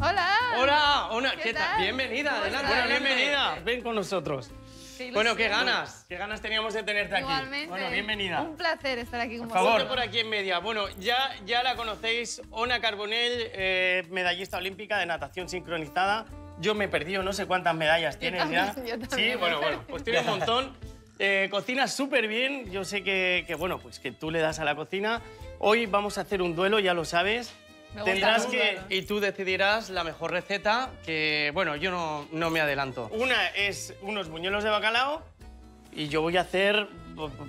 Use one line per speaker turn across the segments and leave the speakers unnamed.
Hola.
Hola, hola,
¿Qué
¿qué, tal?
tal?
Bienvenida,
¿Cómo
adelante. Bueno, bienvenida, ven con nosotros.
Qué
Bueno, qué ganas, qué ganas teníamos de tenerte aquí.
Igualmente.
Bueno, bienvenida.
Un placer estar aquí con
Por favor,
vosotros.
por aquí en media. Bueno, ya, ya la conocéis, Ona Carbonell, eh, medallista olímpica de natación sincronizada. Yo me he perdido, no sé cuántas medallas tienes ya.
también,
Sí, bueno, bueno, pues tiene un montón. Eh, cocinas súper bien, yo sé que, que, bueno, pues que tú le das a la cocina. Hoy vamos a hacer un duelo, ya lo sabes.
Me
Tendrás que, y tú decidirás la mejor receta, que, bueno, yo no, no me adelanto. Una es unos buñuelos de bacalao y yo voy a hacer,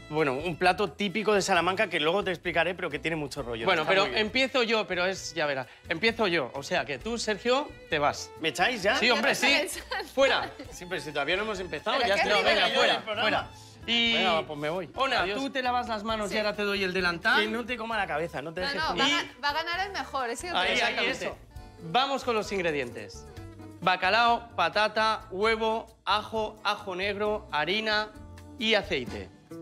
bueno, un plato típico de Salamanca que luego te explicaré, pero que tiene mucho rollo. Bueno, pero empiezo yo, pero es, ya verás, empiezo yo. O sea, que tú, Sergio, te vas. ¿Me echáis ya? Sí, hombre, sí. Fuera. Siempre, si todavía no hemos empezado,
Pero
ya está. Venga, fuera, fuera. Y...
Venga, pues me voy.
Ona,
Adiós.
tú te lavas las manos y ahora te doy el delantal. Que no te coma la cabeza, no te
No,
dejes
no, va, a ga- va a ganar el mejor. Ese
Ahí, ahí,
exactamente.
eso. Vamos con los ingredientes. Bacalao, patata, huevo, ajo, ajo negro, harina y aceite. Ona,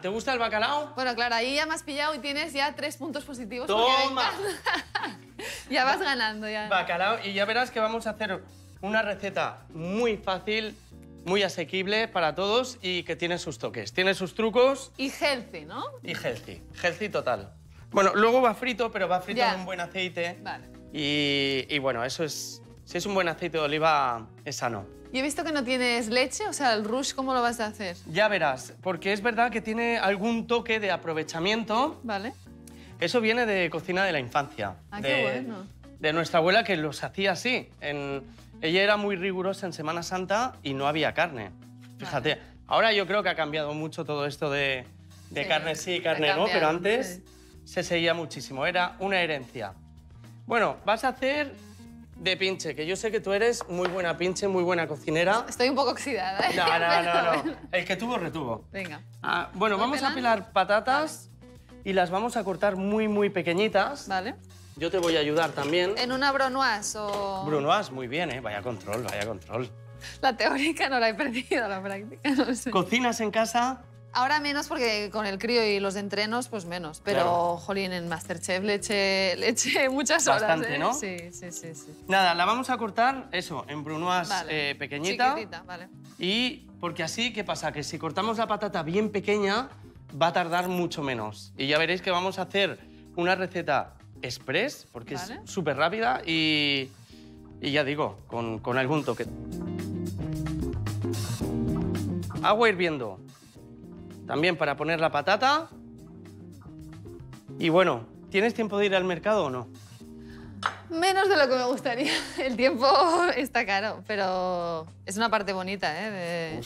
¿te gusta el bacalao?
Bueno, claro, ahí ya me has pillado y tienes ya tres puntos positivos.
Toma.
ya vas ganando, ya.
Bacalao, y ya verás que vamos a hacer una receta muy fácil, muy asequible para todos y que tiene sus toques, tiene sus trucos
Y healthy, ¿no?
y healthy, healthy total. Bueno, luego va frito, pero va frito
Ya.
en un buen aceite.
Vale.
Y, y bueno, eso es, si es un buen aceite de oliva, es sano.
Y he visto que no tienes leche, o sea, el rush, ¿cómo lo vas a hacer?
Ya verás, porque es verdad que tiene algún toque de aprovechamiento.
Vale.
Eso viene de cocina de la infancia.
Ah,
de,
qué bueno.
De nuestra abuela que los hacía así. En, ella era muy rigurosa en Semana Santa y no había carne. Fíjate, ahora yo creo que ha cambiado mucho todo esto de, de
Sí,
carne sí, carne no, pero antes se seguía muchísimo. Era una herencia. Bueno, vas a hacer de pinche, que yo sé que tú eres muy buena pinche, muy buena cocinera.
Estoy un poco oxidada, ¿eh?
No, no, no, no. El que tuvo, retuvo.
Venga.
Ah, bueno,
¿Voy
vamos a
pelando?
pelar patatas y las vamos a cortar muy, muy pequeñitas.
Vale.
Yo te voy a ayudar también.
¿En una bronoise o...?
Brunoise, muy bien, ¿eh? Vaya control, vaya control.
La teórica no la he perdido, la práctica no sé.
¿Cocinas en casa?
Ahora menos porque con el crío y los entrenos, pues menos. Pero,
Claro.
jolín, en Masterchef le eché, le eché muchas horas,
Bastante,
¿eh?
¿no?
Sí, sí, sí, sí.
Nada, la vamos a cortar, eso, en brunoise
Vale.
eh, pequeñita.
Chiquitita, vale.
Y porque así, ¿qué pasa? Que si cortamos la patata bien pequeña, va a tardar mucho menos. Y ya veréis que vamos a hacer una receta express, porque
Vale.
es súper rápida y, y ya digo, con, con algún toque. Agua hirviendo. También para poner la patata. Y bueno, ¿tienes tiempo de ir al mercado o no?
Menos de lo que me gustaría. El tiempo está caro, pero es una parte bonita, ¿eh? De,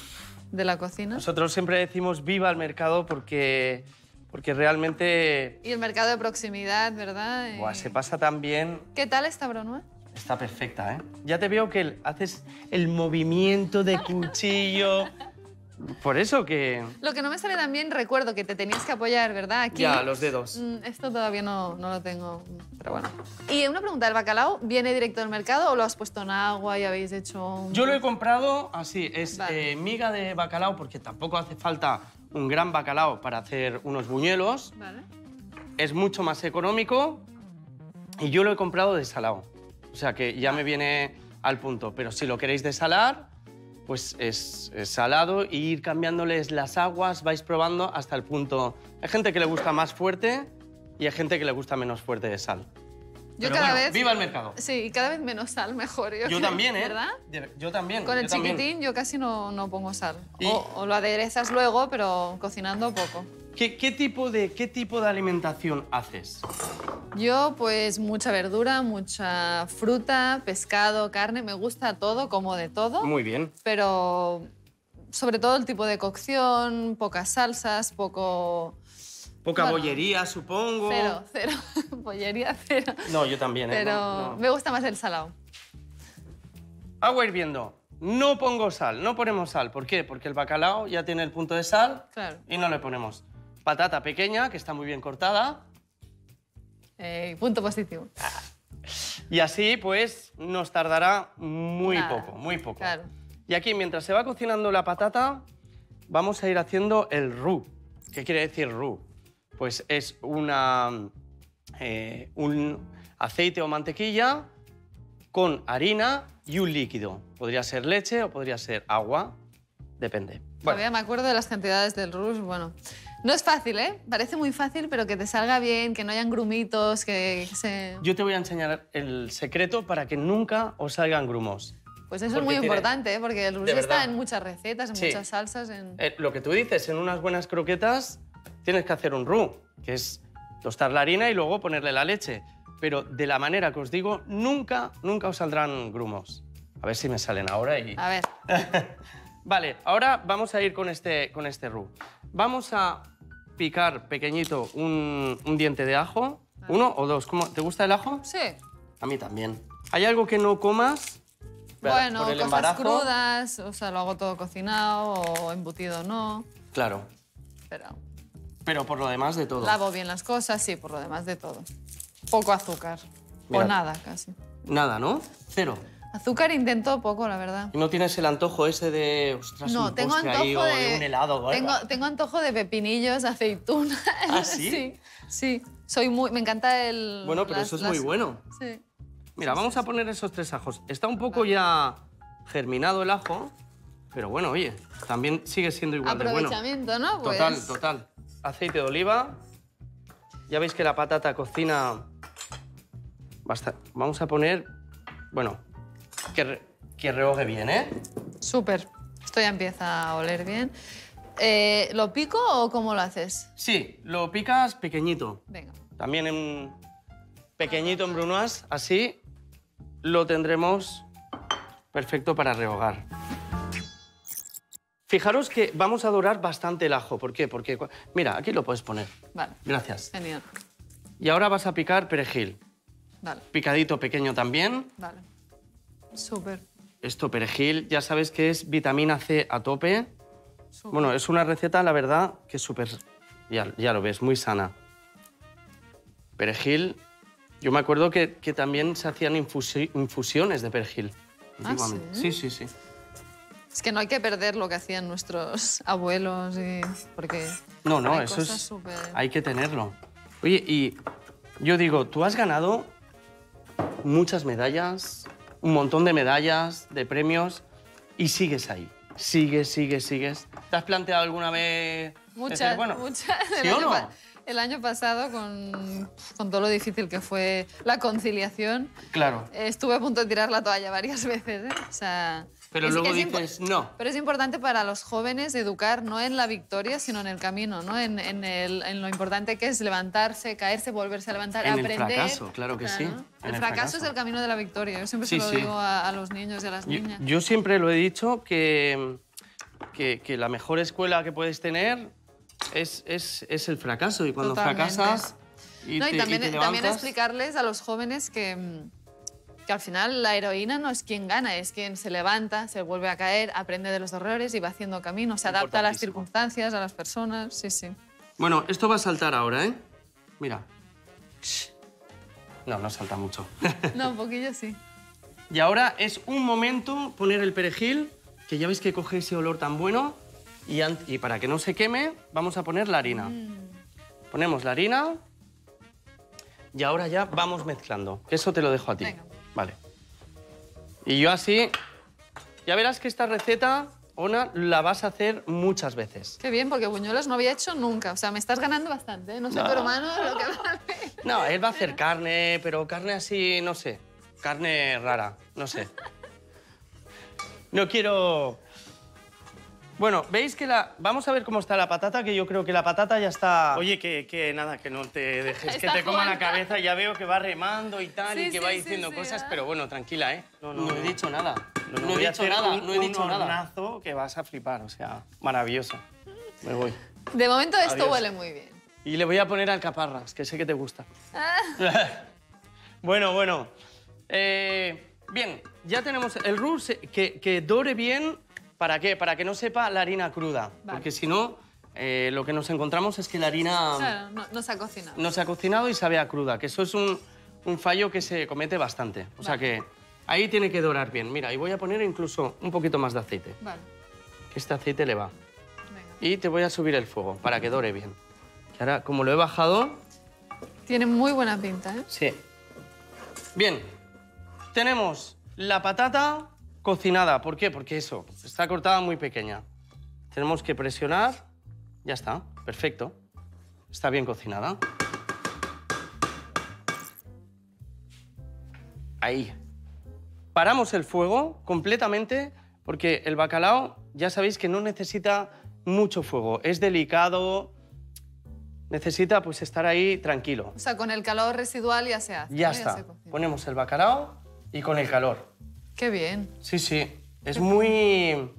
de la cocina.
Nosotros siempre decimos viva el mercado porque, porque realmente
Y el mercado de proximidad, ¿verdad? Y-
buah, se pasa tan bien.
¿Qué tal esta broma?
Está perfecta, ¿eh? Ya te veo que haces el movimiento de cuchillo. Por eso que...
Lo que no me sale tan bien, recuerdo que te tenías que apoyar, ¿verdad? Aquí.
Ya, los dedos.
Mm, Esto todavía no, no lo tengo, pero bueno. Y una pregunta, ¿el bacalao viene directo del mercado o lo has puesto en agua y habéis hecho un...
Yo lo he comprado así, es
Vale.
eh, miga de bacalao porque tampoco hace falta un gran bacalao para hacer unos buñuelos.
Vale.
Es mucho más económico y yo lo he comprado desalado. O sea que ya me viene al punto. Pero si lo queréis desalar, pues es, es salado y ir cambiándoles las aguas, vais probando hasta el punto. Hay gente que le gusta más fuerte y hay gente que le gusta menos fuerte de sal.
Yo
Pero
cada
bueno,
vez...
¡Viva el mercado!
Sí, y cada vez menos sal, mejor. Yo,
Yo
creo,
también, ¿eh?
¿Verdad?
Yo también.
Con el
yo también.
chiquitín yo casi no, no pongo sal.
Y-
O, o lo aderezas luego, pero cocinando poco.
¿Qué, qué tipo de, ¿Qué tipo de alimentación haces?
Yo, pues, mucha verdura, mucha fruta, pescado, carne. Me gusta todo, como de todo.
Muy bien.
Pero sobre todo el tipo de cocción, pocas salsas, poco...
Poca
Bueno.
bollería, supongo.
Cero, cero. Pollería cero.
No, yo también, ¿eh?
Pero
No, no.
me gusta más el salado.
agua hirviendo. No pongo sal, no ponemos sal. ¿Por qué? Porque el bacalao ya tiene el punto de sal
Claro.
y no le ponemos. Patata pequeña, que está muy bien cortada.
Eh, punto positivo.
Y así, pues, nos tardará muy
Nada.
poco, muy poco.
Claro.
Y aquí, mientras se va cocinando la patata, vamos a ir haciendo el roux. ¿Qué quiere decir roux? Pues es una, eh, un aceite o mantequilla con harina y un líquido. Podría ser leche o podría ser agua, depende. Bueno,
Todavía me acuerdo de las cantidades del rush. Bueno, no es fácil, ¿eh? Parece muy fácil, pero que te salga bien, que no hayan grumitos, que, se...
yo te voy a enseñar el secreto para que nunca os salgan grumos.
Pues eso es muy
tiene-
importante, ¿eh? Porque el rush está en muchas recetas, en
Sí.
muchas salsas, en...
Eh, lo que tú dices, en unas buenas croquetas tienes que hacer un roux, que es tostar la harina y luego ponerle la leche. Pero de la manera que os digo, nunca, nunca os saldrán grumos. A ver si me salen ahora y...
A ver,
Vale, ahora vamos a ir con este, con este roux. Vamos a picar pequeñito un, un diente de ajo. ¿Uno o dos? ¿Cómo? ¿Te gusta el ajo?
sí.
A mí también. ¿Hay algo que no comas?
Bueno,
Por el
cosas
embarazo.
crudas, o sea, lo hago todo cocinado o embutido no,
Claro.
pero
Pero por lo demás de todo.
lavo bien las cosas, sí, por lo demás de todo. Poco azúcar, o nada casi.
Nada, ¿no? Cero.
Azúcar intento poco, la verdad.
¿Y no tienes el antojo ese de, ostras,
No,
un
tengo
postre
antojo
ahí o
de,
un helado?
Tengo, tengo antojo de pepinillos, aceituna.
¿Ah, sí?
sí, sí. Soy muy, me encanta el.
Bueno, pero
las-
eso es
las-
muy bueno.
Sí.
Mira, vamos a poner esos tres ajos. Está un poco ya germinado el ajo, pero bueno, oye, también sigue siendo igual de bueno.
Aprovechamiento, ¿no? Pues,
Total, total. Aceite de oliva. Ya veis que la patata cocina basta- Vamos a poner, bueno, que, re- que rehogue bien, ¿eh?
Súper. Esto ya empieza a oler bien. Eh, ¿Lo pico o cómo lo haces?
Sí, lo picas pequeñito.
Venga.
También en pequeñito en brunoise, así lo tendremos perfecto para rehogar. Fijaros que vamos a dorar bastante el ajo. ¿Por qué? Porque, mira, aquí lo puedes poner.
Vale.
Gracias.
Genial.
Y ahora vas a picar perejil.
Vale.
Picadito pequeño también.
Vale. Súper.
Esto, perejil, ya sabes que es vitamina C a tope.
súper.
Bueno, es una receta, la verdad, que es súper... Ya, ya lo ves, muy sana. Perejil, yo me acuerdo que, que también se hacían infusi- infusiones de perejil.
¿Ah, sí?
sí, sí, sí.
Es que no hay que perder lo que hacían nuestros abuelos y... porque
No, no,
hay
eso
cosas
es...
súper...
Hay que tenerlo. Oye, y yo digo, tú has ganado muchas medallas, un montón de medallas, de premios, y sigues ahí. Sigues, sigues, sigues. ¿Te has planteado alguna vez...
Muchas,
decir, bueno,
muchas.
¿sí o
año
no?
el año pasado, con, con todo lo difícil que fue la conciliación,
Claro.
estuve a punto de tirar la toalla varias veces. ¿eh? O sea,
Pero
es-
luego
es
dices, no.
Pero es importante para los jóvenes educar no en la victoria, sino en el camino, ¿no? en, en el- en lo importante que es levantarse, caerse, volverse a levantar,
En el
aprender.
fracaso, claro que sí, en
El,
el
fracaso,
fracaso.
es el camino de la victoria. Yo siempre
Sí,
se lo
sí.
digo a, a los niños y a las
Yo,
niñas.
yo siempre lo he dicho que, que, que la mejor escuela que puedes tener es, es, es el fracaso. Y cuando
Totalmente.
fracasas y,
No, y
te, y
también,
te
también
levantas-
explicarles a los jóvenes que, mm, que al final la heroína no es quien gana, es quien se levanta, se vuelve a caer, aprende de los errores y va haciendo camino, se adapta a las circunstancias, a las personas. Sí, sí.
Bueno, esto va a saltar ahora, ¿eh? Mira. No, no salta mucho.
No, un poquillo sí.
y ahora es un momento poner el perejil, que ya veis que coge ese olor tan bueno. Y, para que no se queme, vamos a poner la harina. Ponemos la harina y ahora ya vamos mezclando. Eso te lo dejo a ti.
Venga.
Vale. Y yo así, ya verás que esta receta, Ona, la vas a hacer muchas veces.
Qué bien, porque buñuelos no había hecho nunca. O sea, me estás ganando bastante. ¿eh? No sé
No.
tu hermano lo que va a hacer.
No, él va a hacer carne, pero carne así, no sé. Carne rara, no sé. No quiero... Bueno, veis que la... Vamos a ver cómo está la patata, que yo creo que la patata ya está... Oye, que, que nada, que no te dejes que te coma la cabeza. Ya veo que va remando y tal,
Sí,
y que
sí,
va diciendo
sí,
cosas,
¿eh?
pero bueno, tranquila, ¿eh? No, no,
No,
he
no.
dicho nada. No,
No,
he
voy a
dicho nada,
un-
no he dicho
un
nada.
hornazo que vas a flipar, o sea, maravilloso. Me voy.
De momento esto
Adiós.
huele muy bien.
Y le voy a poner alcaparras, que sé que te gusta. bueno, bueno. Eh, bien, ya tenemos el roux eh, que, que dore bien. ¿Para qué? Para que no sepa la harina cruda.
Vale.
Porque si no, eh, lo que nos encontramos es que la harina
Claro, no, no se ha cocinado.
no se ha cocinado y sabe a cruda, que eso es un, un fallo que se comete bastante. O sea
Vale.
que ahí tiene que dorar bien. Mira, y voy a poner incluso un poquito más de aceite,
Vale,
que este aceite le va.
venga.
Y te voy a subir el fuego para que dore bien. Que ahora, como lo he bajado,
Tiene muy buena pinta, ¿eh?
Sí. Bien, tenemos la patata cocinada. ¿Por qué? Porque eso, está cortada muy pequeña. Tenemos que presionar. Ya está, perfecto. Está bien cocinada. Ahí. Paramos el fuego completamente porque el bacalao ya sabéis que no necesita mucho fuego. Es delicado, necesita pues estar ahí tranquilo.
O sea, con el calor residual ya se hace.
Ya
¿no?
está. Ponemos el bacalao y con el calor.
Qué bien.
Sí, sí. Es muy.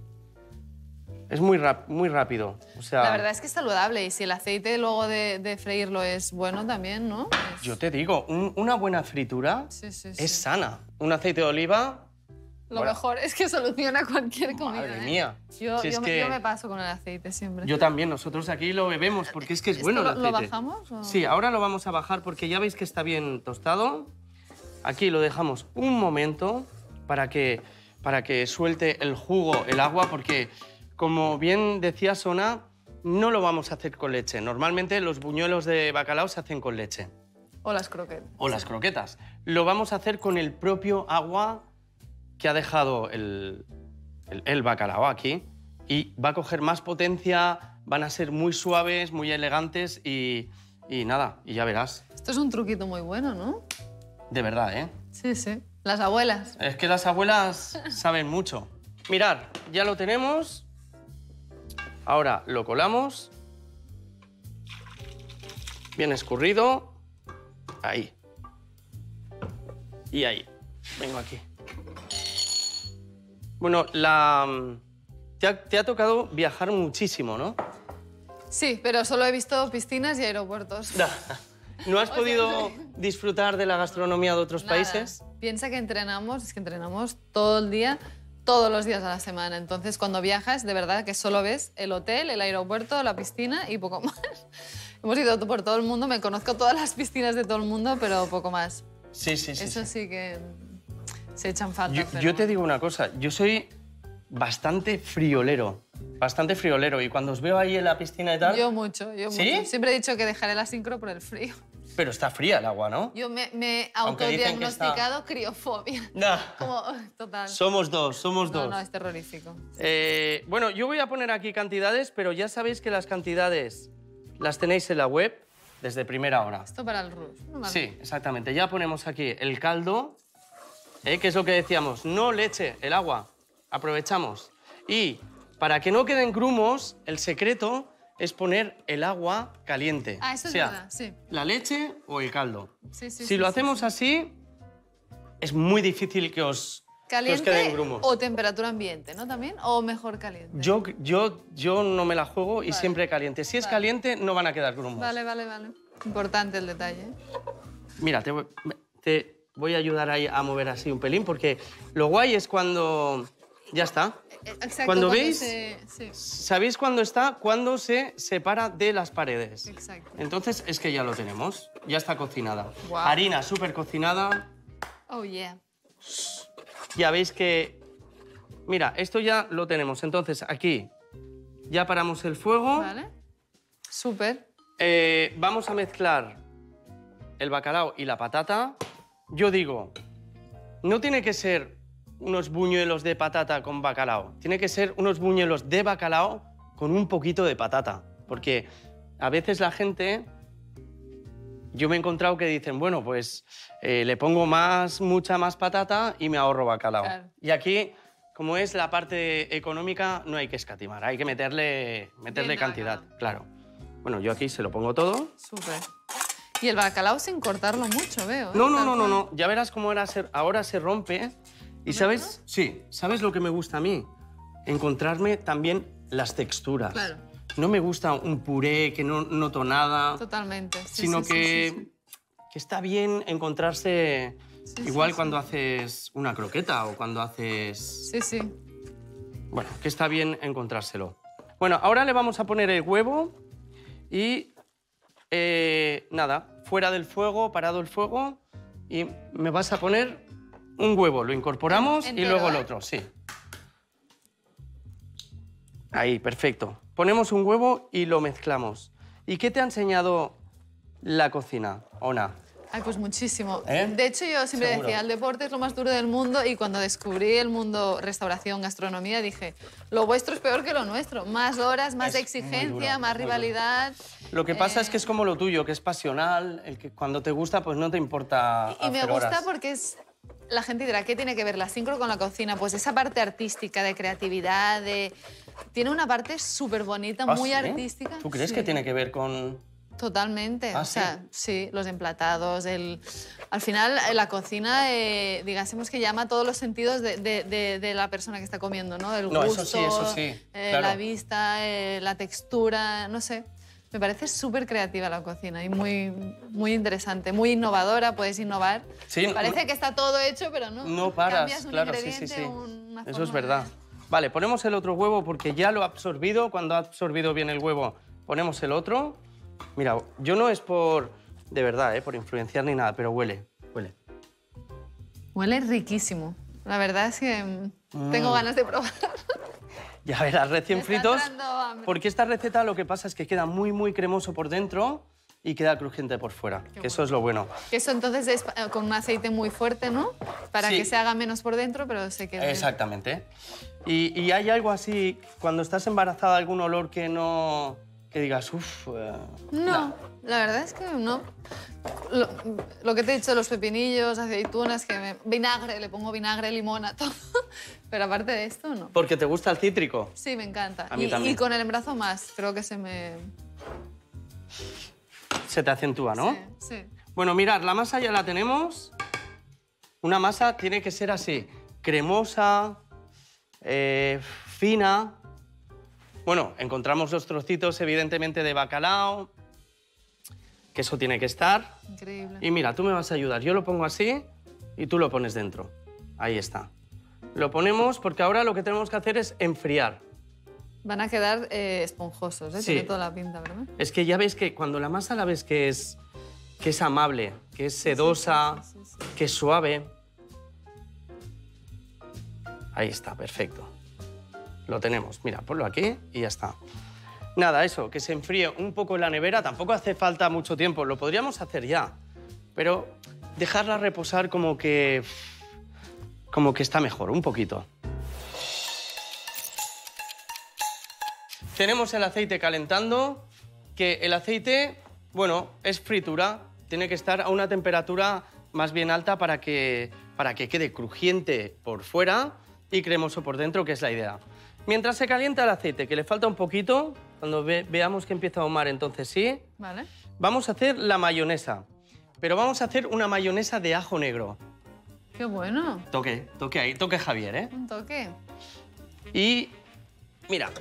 Es muy, rap- muy rápido. O sea,
La verdad es que es saludable y si el aceite luego de, de freírlo es bueno también, ¿no? Es-
yo te digo, un- una buena fritura
Sí, sí, sí.
es sana. Un aceite de oliva,
Lo
bueno.
mejor es que soluciona cualquier comida.
madre
¿eh?
mía.
Yo,
Si
yo me,
que-
yo me paso con el aceite siempre.
Yo también, nosotros aquí lo bebemos porque es que es
¿Esto
bueno el
lo- lo
aceite.
bajamos o?
Sí, ahora lo vamos a bajar porque ya veis que está bien tostado. Aquí lo dejamos un momento para que, para que suelte el jugo, el agua, porque como bien decía Sona, no lo vamos a hacer con leche. Normalmente los buñuelos de bacalao se hacen con leche
O las croquetas.
o las croquetas. Lo vamos a hacer con el propio agua que ha dejado el, el- el bacalao aquí y va a coger más potencia, van a ser muy suaves, muy elegantes y, y nada, y ya verás.
Esto es un truquito muy bueno, ¿no?
De verdad, ¿eh?
Sí, sí. Las abuelas.
Es que las abuelas saben mucho. Mirad, ya lo tenemos. Ahora lo colamos. Bien escurrido. Ahí. Y ahí. Vengo aquí. Bueno, la... Te ha, te ha tocado viajar muchísimo, ¿no?
Sí, pero solo he visto piscinas y aeropuertos.
¿No has podido disfrutar de la gastronomía de otros
Nada.
países?
Piensa que entrenamos, es que entrenamos todo el día, todos los días a la semana. Entonces, cuando viajas, de verdad que solo ves el hotel, el aeropuerto, la piscina y poco más. Hemos ido por todo el mundo, me conozco todas las piscinas de todo el mundo, pero poco más.
Sí, sí, sí.
Eso
sí.
sí que se echan falta.
Yo,
pero
yo te digo una cosa, yo soy bastante friolero, bastante friolero y cuando os veo ahí en la piscina y tal,
Yo mucho, yo
¿Sí?
mucho. Siempre he dicho que dejaré la sincro por el frío.
Pero está fría el agua, ¿no?
Yo me, me he
que está-
autodiagnosticado criofobia.
Nah.
Como, total.
Somos dos, somos
No,
dos.
no, es terrorífico.
Eh, bueno, yo voy a poner aquí cantidades, pero ya sabéis que las cantidades las tenéis en la web desde primera hora.
Esto para el rush. ¿no?
Sí, exactamente. Ya ponemos aquí el caldo, ¿eh? que es lo que decíamos, no leche, el agua. Aprovechamos. Y para que no queden grumos, el secreto es poner el agua caliente.
Ah, eso es
sea,
verdad, sí.
La leche o el caldo.
Sí, sí,
si lo hacemos
sí.
así, es muy difícil que os, que os
¿Caliente
queden grumos.
o temperatura ambiente, no también? ¿O mejor caliente?
Yo, yo, yo no me la juego y siempre caliente. Si es caliente, no van a quedar grumos.
Vale, vale, vale. Importante el detalle.
Mira, te, te voy a ayudar ahí a mover así un pelín, porque lo guay es cuando... Ya está.
Eh, Exacto.
Cuando veis-
se- Sí,
¿Sabéis cuándo está? Cuando se separa de las paredes.
exacto.
Entonces es que ya lo tenemos. Ya está cocinada.
Guau.
Harina súper cocinada.
Oh, yeah.
Ya veis que... Mira, esto ya lo tenemos. Entonces aquí ya paramos el fuego.
Vale. Súper.
Eh, vamos a mezclar el bacalao y la patata. Yo digo, no tiene que ser unos buñuelos de patata con bacalao. Tiene que ser unos buñuelos de bacalao con un poquito de patata. Porque a veces la gente... Yo me he encontrado que dicen, bueno, pues eh, le pongo más, mucha más patata y me ahorro bacalao.
Claro.
Y aquí, como es la parte económica, no hay que escatimar, hay que meterle, meterle
Bien
cantidad,
bacalao.
claro. Bueno, yo aquí se lo pongo todo.
Súper. Y el bacalao sin cortarlo mucho, veo. ¿eh?
No, no, no, no, no. Ya verás cómo era ahora se rompe. Y sabes, sí, ¿sabes lo que me gusta a mí? Encontrarme también las texturas.
Claro.
No me gusta un puré que no noto nada,
Totalmente. sí,
sino
sí,
que,
sí,
que está bien encontrarse Igual cuando haces una croqueta o cuando haces...
Sí, sí.
Bueno, que está bien encontrárselo. Bueno, ahora le vamos a poner el huevo y eh, nada, fuera del fuego, parado el fuego y me vas a poner un huevo, lo incorporamos y luego el
¿eh?
otro, sí. Ahí, perfecto. Ponemos un huevo y lo mezclamos. ¿Y qué te ha enseñado la cocina, Ona?
Ay, pues muchísimo.
¿Eh?
De hecho, yo siempre
Seguro.
decía, el deporte es lo más duro del mundo y cuando descubrí el mundo restauración, gastronomía, dije, lo vuestro es peor que lo nuestro. Más horas, más
Es
exigencia,
duro,
más
duro.
rivalidad.
Lo que pasa es que
Eh,
es como lo tuyo, que es pasional, el que cuando te gusta, pues no te importa
Y me gusta
horas.
porque es... La gente dirá, ¿qué tiene que ver la sincro con la cocina? Pues esa parte artística, de creatividad, de... Tiene una parte súper bonita,
¿Ah,
muy
sí?
artística.
¿Tú crees
Sí.
que tiene que ver con...?
Totalmente.
¿Ah,
o sea, sí, los emplatados, el... Al final, eh, la cocina, eh, digásemos que llama todos los sentidos de, de- de- de la persona que está comiendo, ¿no? El
No,
gusto,
eso sí, eso sí,
eh,
claro.
la vista, eh, la textura, no sé. Me parece súper creativa la cocina y muy, muy interesante, muy innovadora, puedes innovar.
Sí,
Parece que está todo hecho, pero no.
No paras,
Cambias un
claro, sí, sí, sí.
una
Eso es verdad.
de-
Vale, ponemos el otro huevo porque ya lo ha absorbido. Cuando ha absorbido bien el huevo, ponemos el otro. Mira, yo no es por... De verdad, ¿eh? por influenciar ni nada, pero huele, huele.
Huele riquísimo. La verdad es que mm, tengo ganas de probar.
Ya verás, recién
Me
fritos. Porque esta receta lo que pasa es que queda muy, muy cremoso por dentro y queda crujiente por fuera. que eso es lo bueno.
Que eso entonces es eh, con un aceite muy fuerte, ¿no? Para
Sí.
que se haga menos por dentro, pero se quede.
Exactamente. Y, y hay algo así, cuando estás embarazada, algún olor que no... que digas, uff...
No, la verdad es que no. Lo, lo que te he dicho, los pepinillos, aceitunas, que me- vinagre, le pongo vinagre, limón a todo. Pero aparte de esto, no.
Porque te gusta el cítrico.
Sí, me encanta.
A mí
y,
también.
y con el embarazo más, creo que se me...
Se te acentúa, ¿no?
Sí, sí.
Bueno, mirad, la masa ya la tenemos. Una masa tiene que ser así, cremosa, eh, fina. Bueno, encontramos los trocitos, evidentemente, de bacalao, que eso tiene que estar.
Increíble.
Y mira, tú me vas a ayudar. Yo lo pongo así y tú lo pones dentro. Ahí está. Lo ponemos porque ahora lo que tenemos que hacer es enfriar.
Van a quedar eh, esponjosos, ¿eh?
Sí.
Tiene toda la pinta, ¿verdad?
Es que ya ves que cuando la masa la ves que es, que es amable, que es sedosa,
sí, sí.
que es suave. Ahí está, perfecto. Lo tenemos. Mira, ponlo aquí y ya está. Nada, eso, que se enfríe un poco en la nevera. Tampoco hace falta mucho tiempo. Lo podríamos hacer ya. Pero dejarla reposar como que... como que está mejor, un poquito. Tenemos el aceite calentando, que el aceite, bueno, es fritura, tiene que estar a una temperatura más bien alta para que, para que quede crujiente por fuera y cremoso por dentro, que es la idea. Mientras se calienta el aceite, que le falta un poquito, cuando ve- veamos que empieza a ahumar, entonces sí,
¿Vale?
vamos a hacer la mayonesa. Pero vamos a hacer una mayonesa de ajo negro.
Qué bueno.
Toque, toque ahí, toque Javier, ¿eh?
Un toque.
Y mira,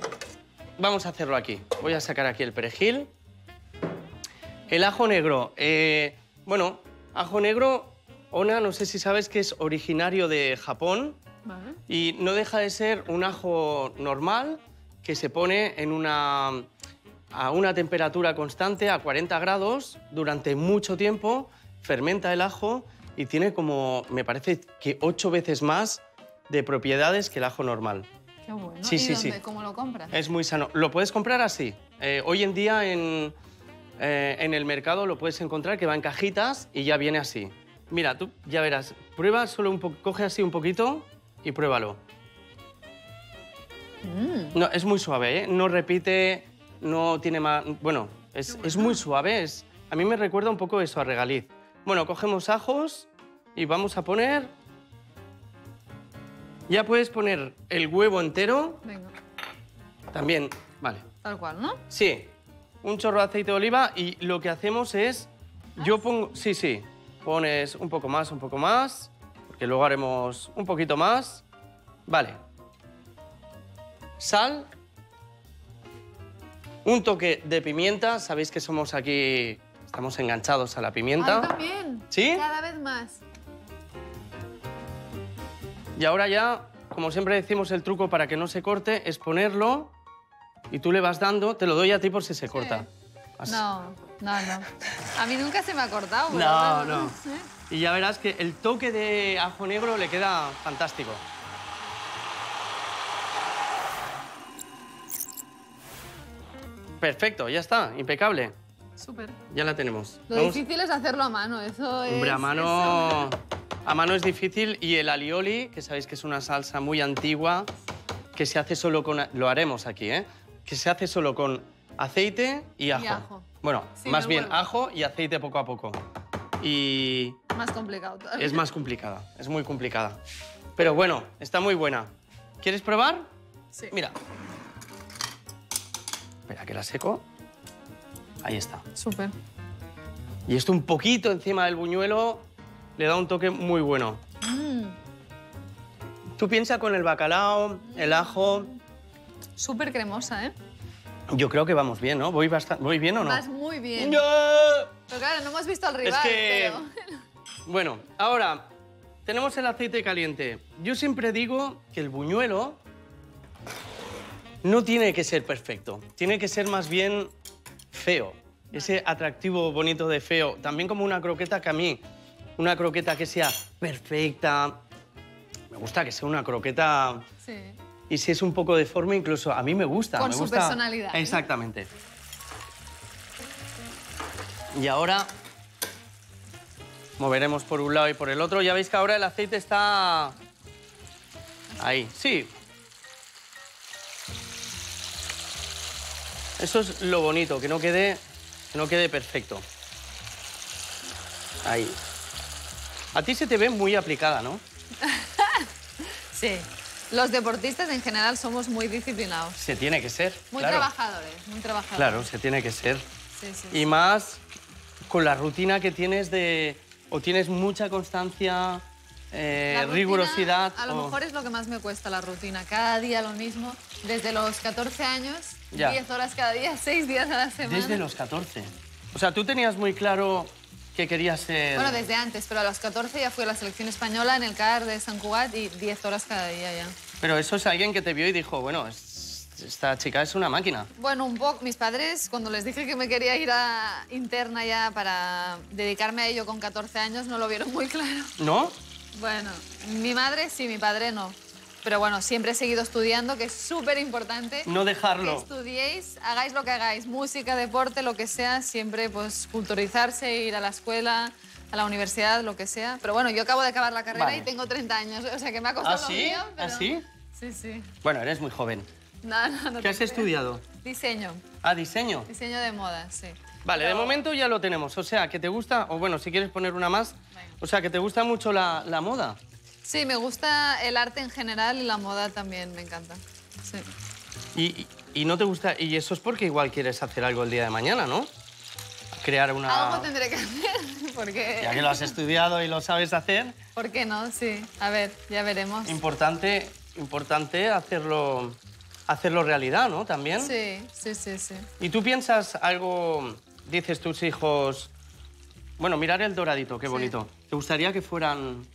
vamos a hacerlo aquí. Voy a sacar aquí el perejil. El ajo negro. eh, bueno, ajo negro, Ona, no sé si sabes que es originario de Japón
Vale.
y no deja de ser un ajo normal que se pone en una, a una temperatura constante, a 40 grados, durante mucho tiempo, fermenta el ajo y tiene como, me parece que ocho veces más de propiedades que el ajo normal.
Qué bueno.
Sí,
¿Y
sí,
dónde,
sí.
¿Cómo lo compras?
Es muy sano. Lo puedes comprar así. Eh, hoy en día en, eh, en el mercado lo puedes encontrar que va en cajitas y ya viene así. Mira, tú ya verás. Prueba solo un poco, coge así un poquito y pruébalo.
Mm,
No, es muy suave, ¿eh? No repite, no tiene más... Bueno, es, es muy suave. Es, a mí me recuerda un poco eso, a regaliz. Bueno, cogemos ajos y vamos a poner... Ya puedes poner el huevo entero.
venga.
También, vale.
Tal cual, ¿no?
Sí, un chorro de aceite de oliva y lo que hacemos es, yo pongo, sí, sí, pones un poco más, un poco más, porque luego haremos un poquito más. Vale. Sal. Un toque de pimienta, sabéis que somos aquí, estamos enganchados a la pimienta.
también.
¿Sí?
Cada vez más.
Y ahora ya, como siempre decimos, el truco para que no se corte es ponerlo y tú le vas dando, te lo doy a ti por si se corta. Así.
No, no, no. A mí nunca se me ha cortado.
No, no. Y ya verás que el toque de ajo negro le queda fantástico. Perfecto, ya está, impecable.
Súper.
Ya la tenemos.
Lo
Vamos-
difícil es hacerlo a mano, eso es...
Hombre, a mano, a mano es difícil y el alioli, que sabéis que es una salsa muy antigua, que se hace solo con... Lo haremos aquí, ¿eh? Que se hace solo con aceite y ajo.
ajo.
Bueno,
Sí,
más bien
vuelvo.
ajo y aceite poco a poco. Y
Más complicado todavía.
es más complicada, es muy complicada. Pero bueno, está muy buena. ¿Quieres probar?
Sí.
Mira. Espera, que la seco. Ahí está.
Súper.
Y esto un poquito encima del buñuelo le da un toque muy bueno.
Mm,
Tú piensa con el bacalao, el ajo.
Súper cremosa, ¿eh?
Yo creo que vamos bien, ¿no? ¿Voy, ¿Voy bien o no?
Vas muy bien.
¡No!
Pero claro, no hemos visto al
Es
rival,
que...
pero...
Bueno, ahora tenemos el aceite caliente. Yo siempre digo que el buñuelo no tiene que ser perfecto. Tiene que ser más bien feo. Ese atractivo bonito de feo. También como una croqueta que a mí, una croqueta que sea perfecta. Me gusta que sea una croqueta
Sí.
Y si es un poco deforme, incluso a mí me gusta.
Con
me
su
gusta-
personalidad.
Exactamente. Y ahora moveremos por un lado y por el otro. Ya veis que ahora el aceite está ahí. Sí. Eso es lo bonito, que no quede, que no quede perfecto. Ahí. A ti se te ve muy aplicada, ¿no?
Sí. Los deportistas en general somos muy disciplinados.
Se tiene que ser.
Muy
claro.
trabajadores, muy trabajadores.
Claro, se tiene que ser.
Sí, sí.
Y más con la rutina que tienes de... O tienes mucha constancia, eh,
rutina,
rigurosidad...
A lo
o-
mejor es lo que más me cuesta la rutina. Cada día lo mismo. Desde los 14 años,
Ya.
10 horas cada día, 6 días a la semana.
Desde los 14. O sea, tú tenías muy claro que querías ser...
Bueno, desde antes, pero a los 14 ya fui a la selección española en el CAR de San Cugat y 10 horas cada día ya.
Pero eso es alguien que te vio y dijo, bueno, es- esta chica es una máquina.
Bueno, un poco. Mis padres, cuando les dije que me quería ir a interna ya para dedicarme a ello con 14 años, no lo vieron muy claro.
¿No?
Bueno, mi madre sí, mi padre no. Pero bueno, siempre he seguido estudiando, que es súper importante.
No
Que
dejarlo.
estudiéis, hagáis lo que hagáis, música, deporte, lo que sea, siempre pues culturizarse, ir a la escuela, a la universidad, lo que sea. Pero bueno, yo acabo de acabar la carrera
Vale.
y tengo 30 años, o sea que me ha costado
¿Ah,
lo
sí?
mío,
¿Ah,
pero-
sí?
Sí, sí.
Bueno, eres muy joven.
No, no, no
¿Qué has estudiado?
Diseño,
Ah, diseño.
diseño de moda, sí.
Vale, de momento ya lo tenemos. O sea, que te gusta, o bueno, si quieres poner una más,
Venga.
o sea, que te gusta mucho la, la moda.
Sí, me gusta el arte en general y la moda también me encanta. Sí.
Y, y- y no te gusta, y eso es porque igual quieres hacer algo el día de mañana, ¿no? Crear una...
Algo tendré que hacer, porque...
Ya que lo has estudiado y lo sabes hacer,
¿Por qué no? Sí. A ver, ya veremos.
importante, importante hacerlo, hacerlo realidad, ¿no? También.
Sí, sí, sí, sí.
¿Y tú piensas algo, dices tus hijos, bueno, mirar el doradito, qué
Sí.
bonito. ¿Te gustaría que fueran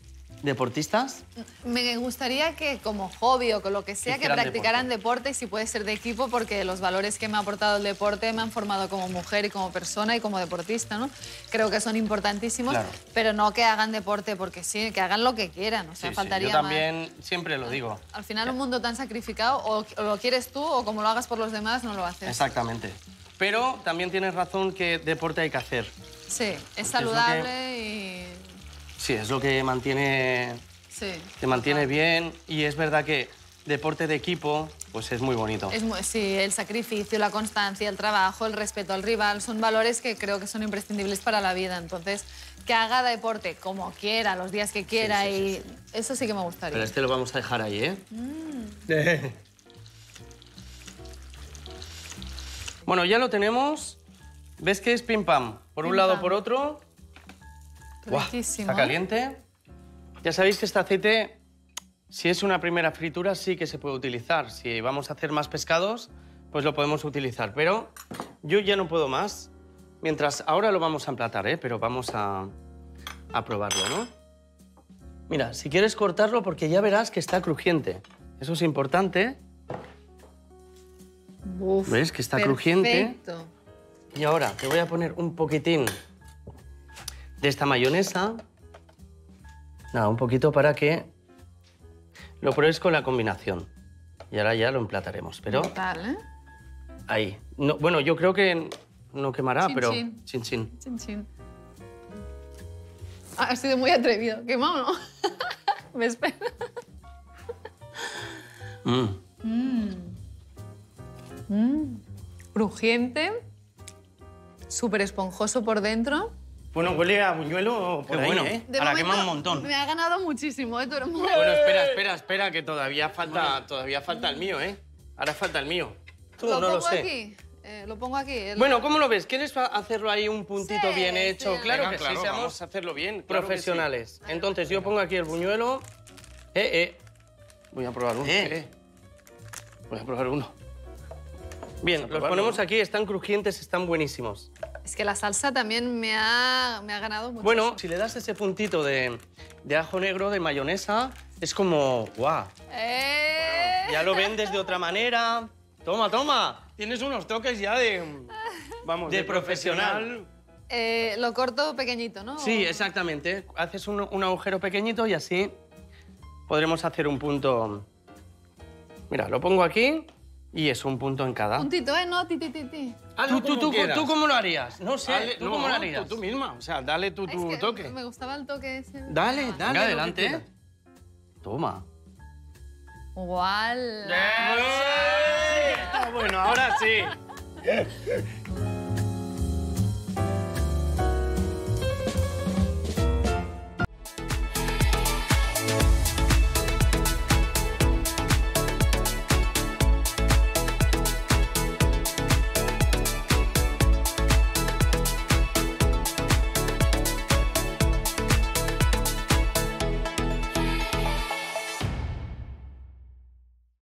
deportistas?
Me gustaría que como hobby o con lo que sea, que, practicaran deporte. y si puede ser de equipo, porque los valores que me ha aportado el deporte me han formado como mujer y como persona y como deportista, ¿no? Creo que son importantísimos,
Claro.
pero no que hagan deporte porque sí, que hagan lo que quieran, o sea,
Sí, sí,
faltaría
Yo
más.
también siempre lo digo.
Al final un mundo tan sacrificado, o, o lo quieres tú o como lo hagas por los demás, no lo haces.
Exactamente. Pero también tienes razón que deporte hay que hacer.
Sí, es
que-
saludable y...
Sí, es lo que mantiene,
Sí.
te mantiene bien y es verdad que deporte de equipo pues es muy bonito.
Es muy- sí, el sacrificio, la constancia, el trabajo, el respeto al rival, son valores que creo que son imprescindibles para la vida. Entonces, que haga deporte como quiera, los días que quiera
sí, sí,
y eso sí que me gustaría.
Pero este lo vamos a dejar ahí, ¿eh?
Mm.
bueno, ya lo tenemos. ¿Ves que es pim pam? Por un lado,
pam.
por otro.
Riquísimo.
Está caliente. Ya sabéis que este aceite, si es una primera fritura, sí que se puede utilizar. Si vamos a hacer más pescados, pues lo podemos utilizar. Pero yo ya no puedo más. Mientras ahora lo vamos a emplatar, ¿eh? Pero vamos a, a probarlo, ¿no? Mira, si quieres cortarlo, porque ya verás que está crujiente. Eso es importante.
Uf,
¿Ves que está crujiente?
perfecto.
Y ahora te voy a poner un poquitín de esta mayonesa. Nada, un poquito para que lo pruebes con la combinación. Y ahora ya lo emplataremos. Pero
Brutal, ¿eh?
ahí. No, bueno, yo creo que no quemará,
Chin,
pero
chin.
chin chin.
Chin, chin. Ah, ha sido muy atrevido. ¿Quemado no? Me espera.
Mm.
Crujiente, súper esponjoso por dentro.
Bueno, huele a buñuelo por
Qué
ahí,
bueno.
¿eh?
De
Ahora
momento,
quema un montón.
Me ha ganado muchísimo, ¿eh? Tu hermano.
Bueno, espera, espera, espera, que todavía falta, todavía falta el mío, ¿eh? Ahora falta el mío. Tú,
¿Lo
no
pongo
lo sé.
aquí? Eh, lo pongo aquí. el-
Bueno, ¿cómo lo ves? ¿Quieres hacerlo ahí un puntito
Sí,
bien hecho?
sí.
Claro
Venga,
que
claro,
sí, seamos
vamos a hacerlo bien. claro que sí.
profesionales. Entonces yo pongo aquí el buñuelo. Eh, eh.
Voy a probar uno.
Eh.
¿eh? Voy a probar uno.
Bien, los ponemos aquí, están crujientes, están buenísimos.
Es que la salsa también me ha, me ha ganado mucho.
Bueno, si le das ese puntito de, de ajo negro, de mayonesa, es como, guau,
¡Eh!
ya lo vendes de otra manera. Toma, toma.
Tienes unos toques ya de... Vamos,
De profesional.
Eh, lo corto pequeñito, ¿no?
Sí, exactamente. Haces un, un agujero pequeñito y así podremos hacer un punto. Mira, lo pongo aquí y es un punto en cada.
Puntito, ¿eh? No, ti, ti, ti, ti.
¿Tú, tú, tú, tú cómo lo harías? No sé,
Dale-
¿tú
no,
cómo lo harías?
Tú, tú misma, o sea, dale tú
Es
tu
que
toque.
Me gustaba el toque ese.
Dale, dale.
Venga, adelante. Toma.
Igual.
Ah, bueno, ahora sí.